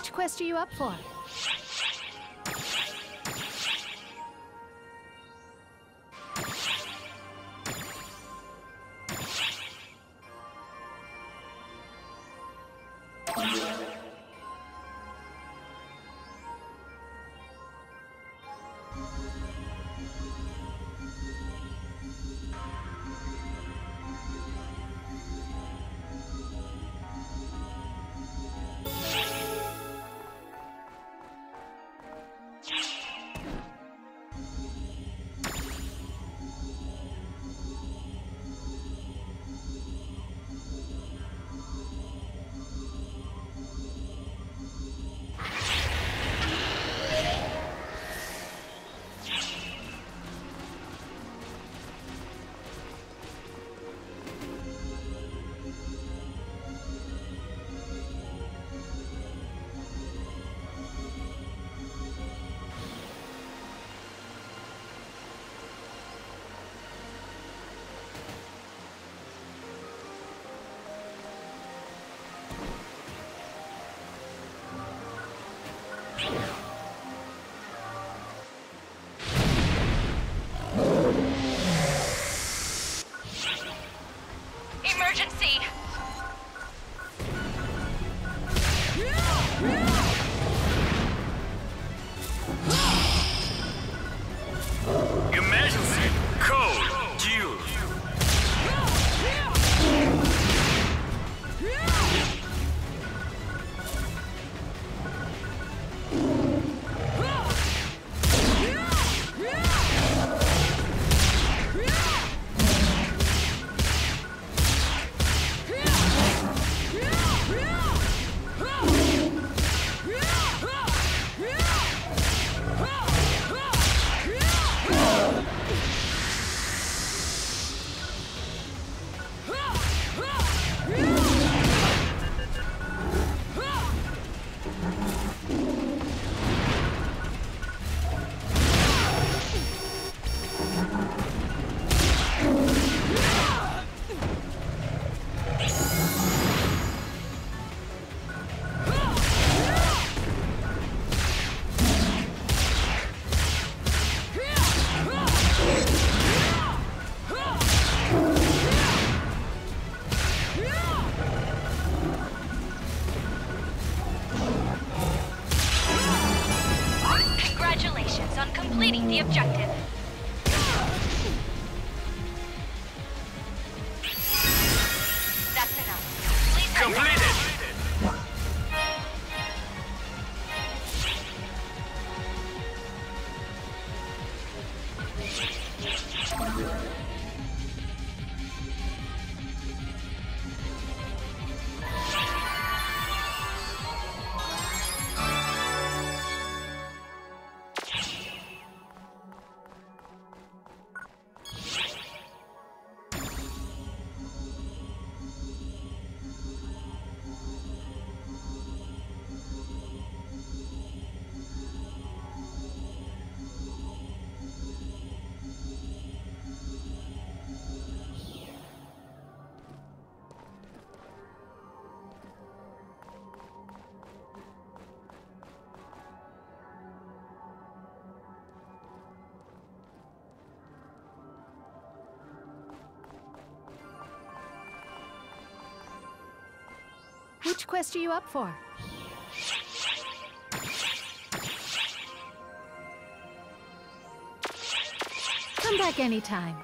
Which quest are you up for? Emergency! Emergency! Completing the objective. Which quest are you up for? Come back anytime.